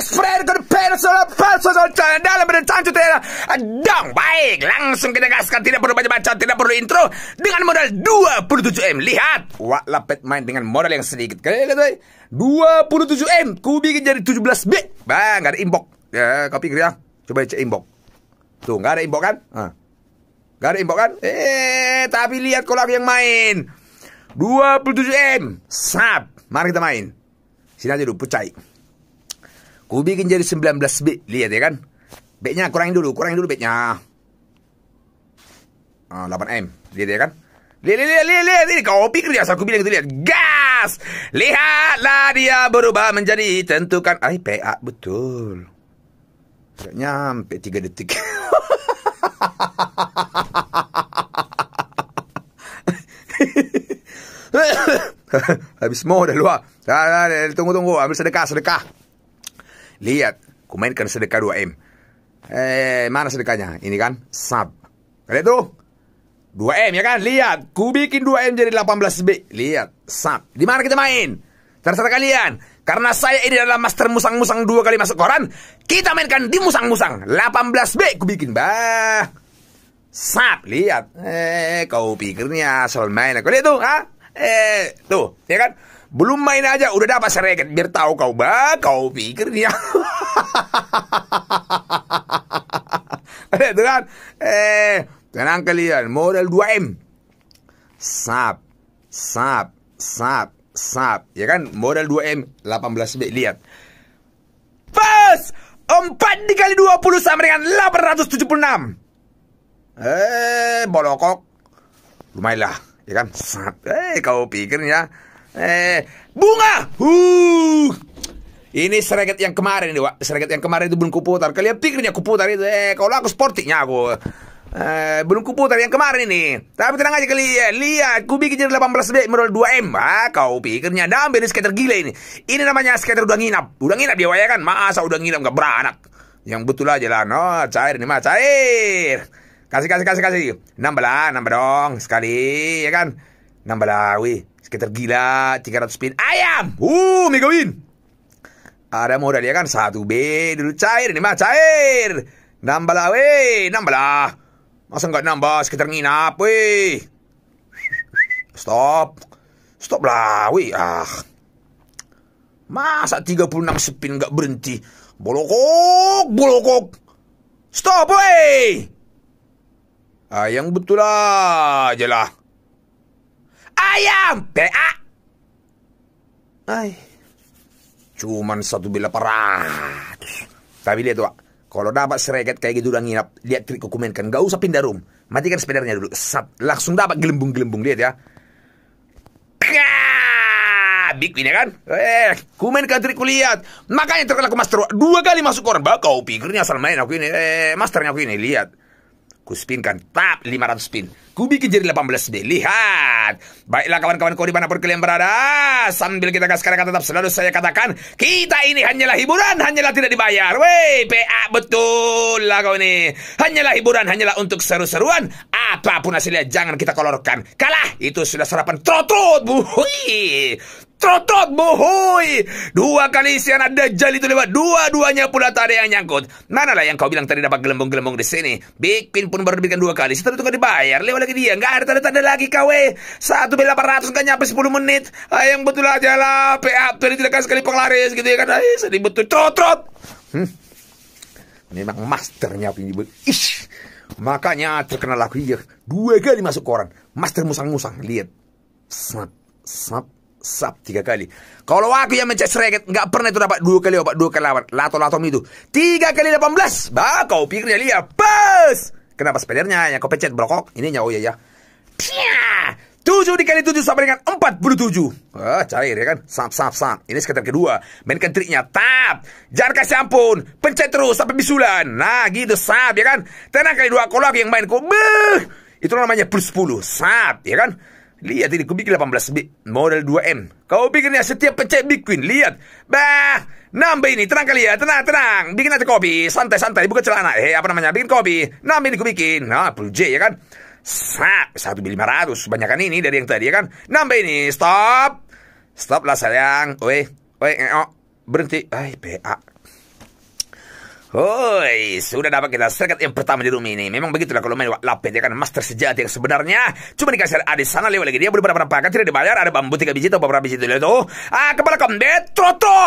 Spread Soal palsu Soal dalam dan cancu tidak Dong baik Langsung kita gaskan. Tidak perlu baca-baca Tidak perlu intro. Dengan modal 27M Lihat. Wak Lapet main dengan modal yang sedikit. Kalian lihat woy 27M Ku bikin jadi 17B Bang gak ada imbok Ya kau pikir ya. Coba cek imbok Tuh gak ada imbok kan? Ah. Gak ada imbok kan? Eh tapi lihat aku yang main. 27M Sap. Mari kita main. Sini aja dulu Pucai Ku bikin jadi 19 B. Lihat ya kan. B-nya kurangin dulu, kurangin dulu B-nya. Oh, 8M. Lihat ya kan. Lihat, lihat, lihat, lihat. Ini kau pikir ya, aku bilang itu lihat. Gas! Lihatlah dia berubah menjadi tentukan. Ay, PA, betul. Tidak nyampe 3 detik. Habis modal, wah. Tunggu, tunggu. Ambil sedekah, sedekah. Lihat, kumainkan sedekah 2M. Eh, mana sedekahnya? Ini kan, sub. Lihat tuh. 2M ya kan? Lihat, ku bikin 2M jadi 18B. Lihat, sub. Di mana kita main? Terserah kalian. Karena saya ini adalah master musang-musang dua kali masuk koran, kita mainkan di musang-musang. 18B ku bikin, bah. Sap, lihat. Eh, kau pikirnya soal main aku. Lihat tuh, ha? Eh, tuh, ya kan? Belum main aja udah dapat sereket biar tahu kau bah kau pikir dia. Itu kan? Eh, tenang kalian, modal 2M. Sap, sap, sap, sap. Ya kan? Modal 2M 18B. Lihat. Pas! 4 dikali 20 sama dengan 876. Eh, bolokok. Lumayan lah, ya kan? Sap. Eh, kau pikirnya Eh, bunga. Uh. Ini sereket yang kemarin ini, Wak. Sereket yang kemarin itu belum kuputar. Kalian pikirnya kuputar itu. Eh, kalau aku sportiknya aku. Eh, belum kuputar yang kemarin ini. Tapi tenang aja kalian. Lihat, ku bikin jadi 18 B modal 2M. Ah, kau pikirnya dambe ini skater gila ini. Ini namanya skater udah nginap. Udah nginap dia ya kan? Masa udah nginap gak beranak. Yang betul aja lah. No, cair ini mah cair. Kasih, kasih, kasih, kasih. Nambah lah, nambah dong. Sekali, ya kan? Nambah lah, wih. Sekitar gila 300 spin ayam! Uh mega win. Ada modal ya kan? Satu B dulu. Cair ini mah cair. Nambah lah weh. Nambah lah. Masa nggak nambah? Sekitar nginap weh. Stop. Stop lah weh. Ah. Masa 36 spin nggak berhenti? Bolokok bolokok. Stop weh ah yang betul aja lah ayam PA Ay Cuman satu bila peratus. Tapi lihat tuh Kalau dapat sereket kayak gitu udah nginap Lihat trik kukumenkan Gak usah pindah room. Matikan spedernya dulu. Sat, Langsung dapat gelembung-gelembung. Lihat ya. Big win ya kan? Eh, kumenkan trik lihat. Makanya terkenal ke master Dua kali masuk koran. Bakau pikirnya asal main aku ini. Eh, masternya aku ini Lihat Ku spin kan Tap 500 spin Ku bikin jadi 18 deh. Lihat. Baiklah kawan-kawan kau di mana pun kalian berada. Sambil kita gaskan akan tetap selalu saya katakan. Kita ini hanyalah hiburan. Hanyalah tidak dibayar. Weh, PA betul lah kau ini. Hanyalah hiburan. Hanyalah untuk seru-seruan. Apa pun hasilnya jangan kita kolorkan. Kalah. Itu sudah sarapan trotrot. Buhui. Trotot bohoi! Dua kali si anak dajjal itu lewat. Dua-duanya pula tak ada yang nyangkut. Manalah yang kau bilang tadi dapat gelembung-gelembung di sini. Bikin pun baru dibikin dua kali. Setelah itu kan dibayar. Lewat lagi dia. Nggak ada tanda-tanda lagi kau eh. Satu bela 800 nggak nyampe 10 menit. Ah, Yang betul aja lah. PA tadi tidak sekali penglaris gitu ya kan? Ay, Sedih betul. Trot-trot hmm. Memang masternya ini Ish! Makanya terkenal aku iya Dua kali masuk koran. Master musang-musang. Lihat. Snap Snap sap tiga kali. Kalau aku yang mencet sreget nggak pernah itu dapat dua kali obat dua kali lawan lato lato itu tiga kali delapan belas. Bah kau pikirnya lihat pas. Kenapa spedernya yang kau pencet brokok? Ini nyawa ya ya. Pia! Tujuh dikali tujuh sama dengan empat puluh tujuh. Ah, cair ya kan? Sap, sap, sap. Ini sekitar kedua. Mainkan triknya. Tap. Jangan kasih ampun. Pencet terus sampai bisulan. Nah, gitu. Sap, ya kan? Tenang kali dua. Kalau aku yang main, kok. Itu namanya plus 10. Sap, ya kan? Lihat ini, kubik 18 bit, model 2M. Kau bikinnya setiap Big Queen, lihat. Bah, nambah ini, tenang kali ya, tenang, tenang. Bikin aja kopi, santai-santai, buka celana. Eh, apa namanya, bikin kopi. Nambah ini kubikin. Nah, full J, ya kan? Sak, satu beli 500. Banyakan ini dari yang tadi, ya kan? Nambah ini, stop. Stop lah sayang. Woi, oh, berhenti. Ay, PA. Hoi, sudah dapat kita serkat yang pertama di rumah ini. Memang begitulah kalau main lapet ya kan master sejati yang sebenarnya. Cuma dikasih ada sana lewat lagi dia boleh berapa kan tidak dibayar. Ada bambu tiga biji atau beberapa biji itu tuh. Ah kepala kombet troto.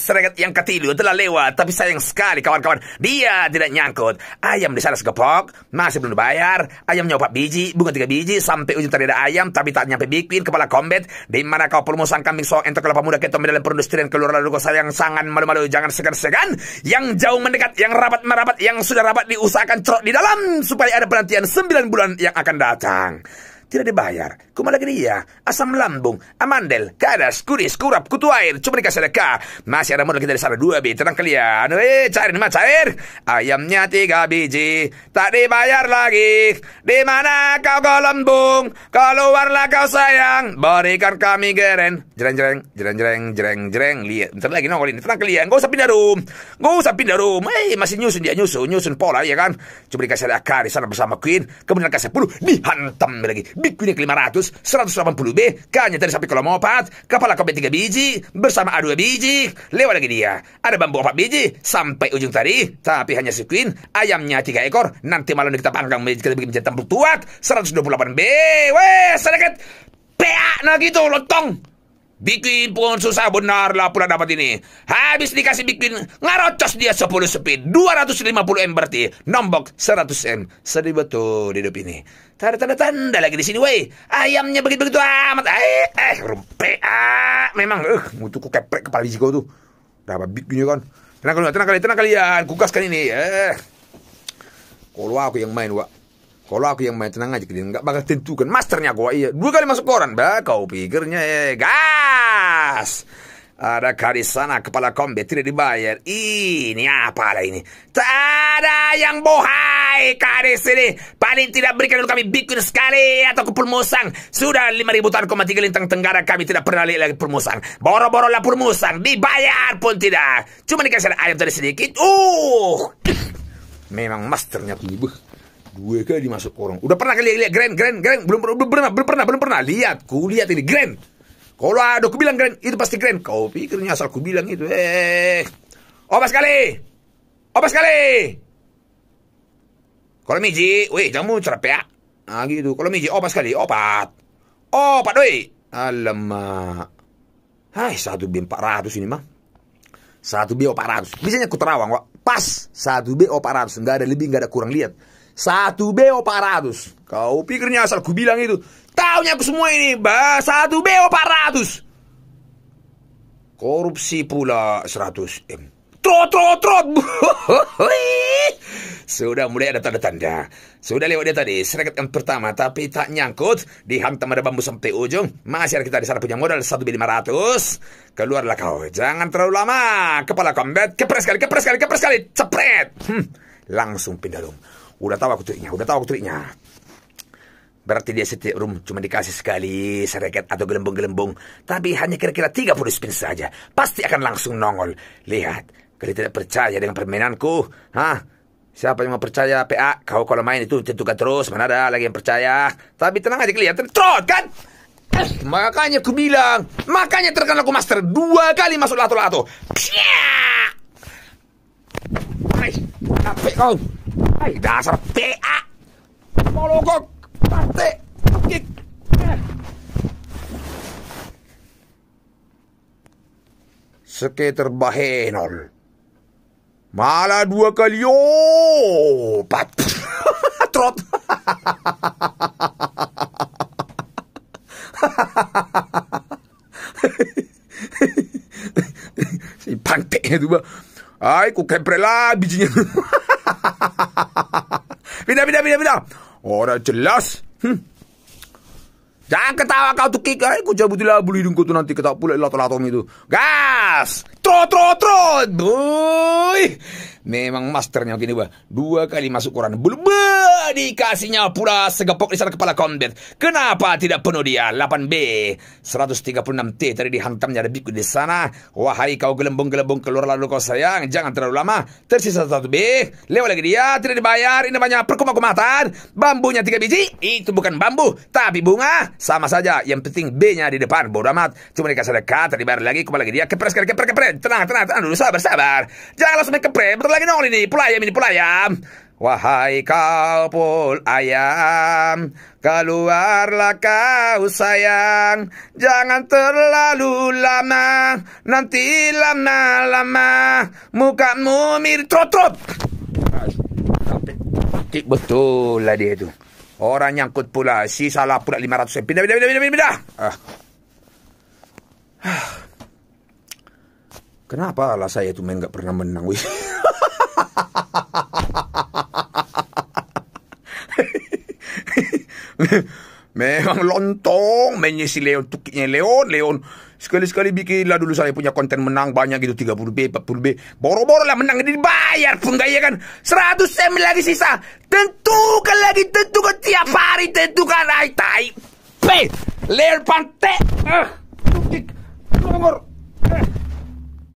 Serkat yang ketilu telah lewat. Tapi sayang sekali kawan-kawan dia tidak nyangkut. Ayam di sana segepok masih belum dibayar. Ayam nyoba biji bukan tiga biji sampai ujung tadi ada ayam tapi tak nyampe bikin kepala kombet. Di mana kau permusang kambing soal entok kelapa muda ketom dalam perindustrian keluar lalu kau sayang sangat malu-malu jangan segan-segan. Yang jauh mendekat, yang rapat merapat, yang sudah rapat diusahakan cerok di dalam supaya ada penantian 9 bulan yang akan datang tidak dibayar. Kuma lagi dia, asam lambung, amandel, kadas, kuris, kurap, kutu air, cuma dikasih sedekah. Masih ada modal kita di sana dua biji, tenang kalian. Eh, cair nih, cair. Ayamnya tiga biji, tak dibayar lagi. Di mana kau gelembung? Keluarlah kau sayang, berikan kami geren. Jereng, jereng, jereng, jereng, jereng, jereng. Lihat, bentar lagi nongol ini. Tenang kalian, gak usah pindah room. Gak usah pindah room. Eh, masih nyusun dia, nyusun, nyusun pola ya kan. Coba dikasih sedekah di sana bersama Queen. Kemudian kasih 10, dihantam lagi. Queen 500, 180B, kanya sampai kalau 4, kepala kopi 3 biji, bersama A2 biji, lewat lagi dia. Ada bambu 4 biji, sampai ujung tadi, tapi hanya Queen, ayamnya 3 ekor, nanti malam kita panggang kita bikin jantan tuat, 128B, weh, sedikit, PA, nah gitu, lotong. Bikin pun susah benar lah pula dapat ini. Habis dikasih bikin ngarocos dia 10 speed. 250 M berarti. Nombok 100 M. Sedih betul hidup ini. Tanda-tanda-tanda lagi di sini, weh. Ayamnya begitu-begitu amat. Eh, eh, rumpe. Ah, memang. Eh, uh, mutu ku keprek kepala biji kau tuh. Dapat bikinnya kan. Tenang kalian, tenang kalian, tenang kalian. Kukaskan ini. Eh. Kalau aku yang main, Wak. Kalau aku yang main tenang aja, kalian nggak bakal tentukan. Masternya gua iya. Dua kali masuk koran, bah kau pikirnya eh gas. Ada kadis sana kepala kombe tidak dibayar. Ini apa lah ini? Tak ada yang bohai kadis ini. Paling tidak berikan kami bikin sekali atau ke pulmusang. Sudah lima ribu tahun koma tiga lintang tenggara kami tidak pernah lihat lagi pulmusang. Boro-boro lah pulmusang. Dibayar pun tidak. Cuma dikasih ayam tadi sedikit. Uh. Memang masternya tuh dua kali masuk orang. Udah pernah kali lihat Grand, Grand, Grand, belum, belum pernah, belum pernah, belum pernah lihat. Ku lihat ini Grand. Kalau ada aku bilang Grand, itu pasti Grand. Kau pikirnya asal ku bilang itu. Eh, obat sekali, obat sekali. Kalau miji, weh, kamu cerap ya. Nah gitu. Kalau miji, obat sekali, obat. Obat, weh. Alamak. Hai, satu B 400 ini mah. Satu B 400. Biasanya aku terawang, Wak. Pas. Satu B 400. Enggak ada lebih, enggak ada kurang. Lihat. Satu BO 400. Kau pikirnya asal ku bilang itu. Taunya aku semua ini, bah, satu BO 400. Korupsi pula 100 M. Trot, trot, trot. Sudah mulai ada tanda-tanda. Sudah lewat dia tadi, sereket yang pertama, tapi tak nyangkut. Dihantam ada bambu sampai ujung. Masih ada kita di sana punya modal 1 B500. Keluarlah kau. Jangan terlalu lama. Kepala combat. Kepres sekali, kepres sekali, kepres sekali. Cepret. Hmm. Langsung pindah dong. Udah tahu aku triknya, udah tahu aku triknya. Berarti dia setiap room cuma dikasih sekali sereket atau gelembung-gelembung. Tapi hanya kira-kira 30 spin saja. Pasti akan langsung nongol. Lihat, kalian tidak percaya dengan permainanku. Hah? Siapa yang mau percaya PA? Kau kalau main itu tentukan terus. Mana ada lagi yang percaya? Tapi tenang aja kelihatan. Trot kan? Makanya aku bilang. Makanya terkenal aku master. Dua kali masuk lato-lato. Apa kau? Hai, dasar PA. Molokok, pate, kik. Sekitar bahenol. Malah dua kali opat. Trot. si panteknya tuh, Ay, ku kepre lah bijinya. pindah, pindah, pindah, pindah. Orang jelas. Hmm. Jangan ketawa kau tuh kik. Ay, ku cabut labu hidung kau tuh nanti ketawa pula lato-latom itu. Gas! Trot, trot, trot! Boy! Memang masternya gini, bah. Dua kali masuk koran. Belum, dikasihnya pula segepok di sana kepala kombet. Kenapa tidak penuh dia? 8B. 136T tadi dihantamnya ada biku di sana. Wahai kau gelembung-gelembung keluar lalu kau sayang. Jangan terlalu lama. Tersisa satu B. Lewat lagi dia. Tidak dibayar. Ini banyak perkumah-kumatan. Bambunya tiga biji. Itu bukan bambu. Tapi bunga. Sama saja. Yang penting B-nya di depan. Bodoh amat. Cuma dikasih dekat. Tadi bayar lagi. Kembali lagi dia. Kepres, kepres, kepres. Tenang, tenang, tenang dulu. Sabar, sabar. Jangan langsung main kepres. Betul lagi nongol ini. Pulayam ini, pulayam. Wahai kau pul ayam, keluarlah kau sayang, jangan terlalu lama, nanti lama-lama mukamu mirip trot-trot. Tik betul lah dia tu. Orang nyangkut pula, si salah pula 500 sen. Pindah, pindah, pindah, pindah, pindah. Ah. Kenapa lah saya tu main gak pernah menang, wih. Memang lontong mainnya si Leon tukiknya Leon Leon sekali-sekali bikinlah dulu saya punya konten menang banyak gitu 30B 40B boro-boro lah menang dibayar pun gaya kan? 100 sem lagi sisa. Tentukan lagi tentukan tiap hari tentukan. Ay tai. P Leon Pante. Uh, tukik. Nomor uh.